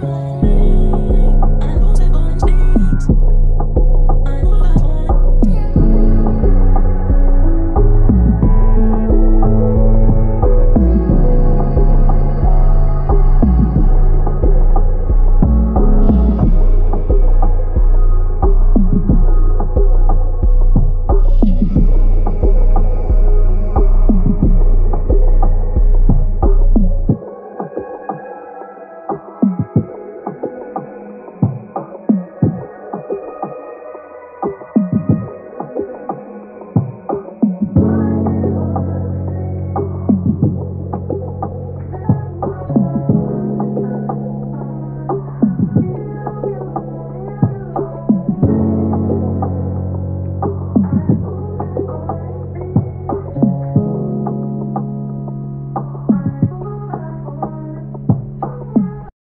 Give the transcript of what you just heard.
Bye.